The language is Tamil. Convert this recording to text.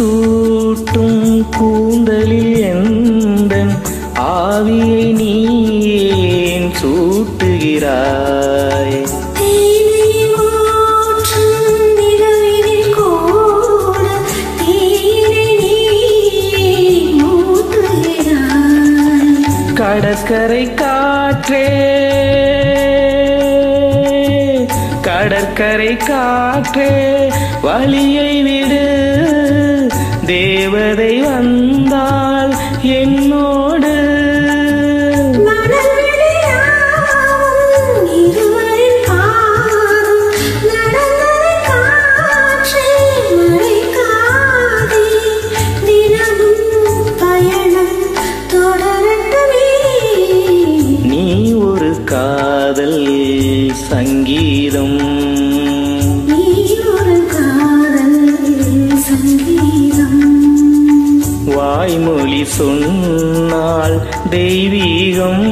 சூட்டும் கூந்தலில் எந்த ஆவியை நீ ஏன் சூட்டுகிறாய்? கடற்கரை காற்றே கடற்கரை காற்றே வழியை விடு தேவதை வந்தால் என்னோடு. மணல்வெளியாகும் இருவரின் தாய்மொழி சொன்னால் தெய்வீகம்